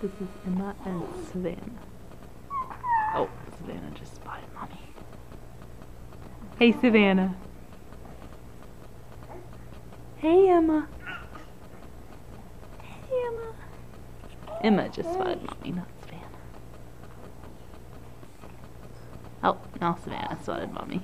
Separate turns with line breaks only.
This is Emma and Savannah. Oh, Savannah just spotted mommy. Hey, Savannah. Hey, Emma. Hey, Emma. Emma just spotted mommy, not Savannah. Oh, now Savannah spotted mommy.